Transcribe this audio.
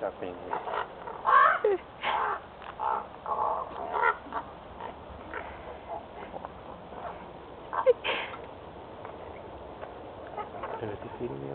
shopping. Can I feeding me?